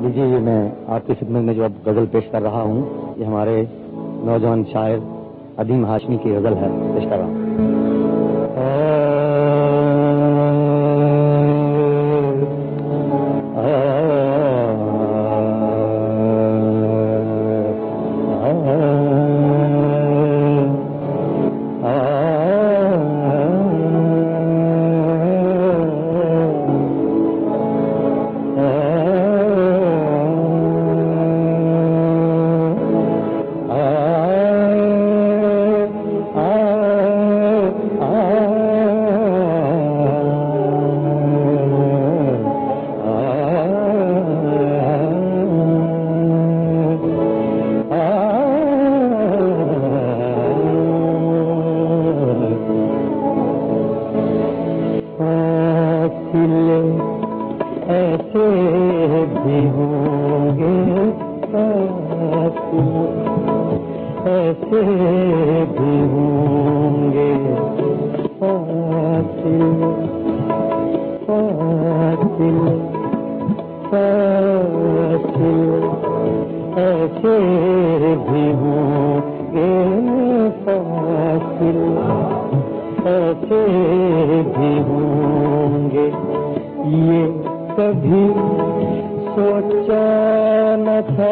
لیجیے یہ میں آپ کی خدمت میں جو اب غزل پیش کر رہا ہوں، یہ ہمارے نوجوان شاعر عدیم ہاشمی کی غزل ہے، پیش کر رہا ہوں۔ ہوں گے۔ ایسے بھی ہوں گے۔ فاصل فاصل فاصل ایسے بھی ہوں گے۔ فاصل ایسے بھی ہوں گے۔ یہ کبھی سوچا نہ تھا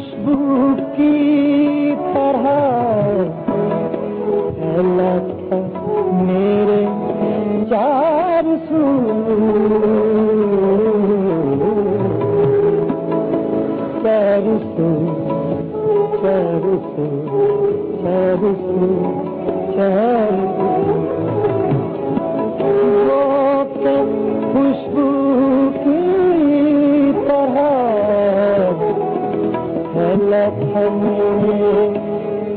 خوشبو کی طرح لگتا میرے چار سو۔ چار سو چار سو چار سو چار سو۔ خوشبو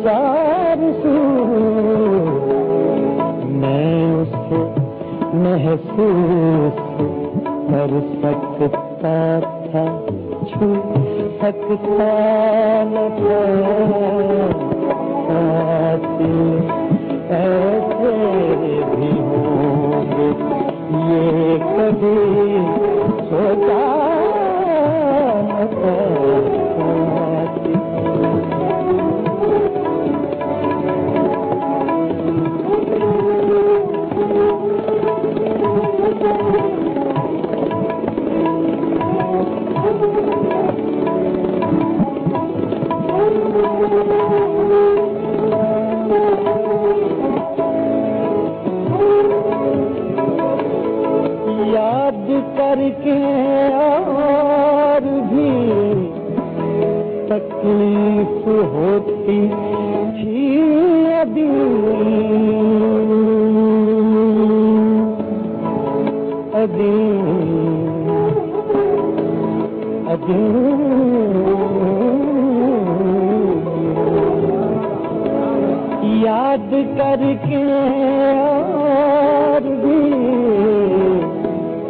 چار سو میں اس کو محسوس کر سکتا تھا چھو سکتا نہ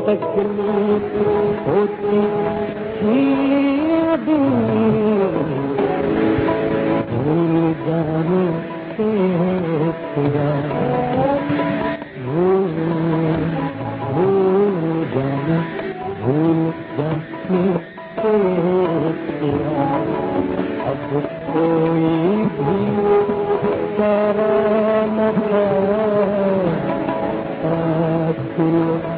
تکلیف ہوتی بھول جانے سے ایسے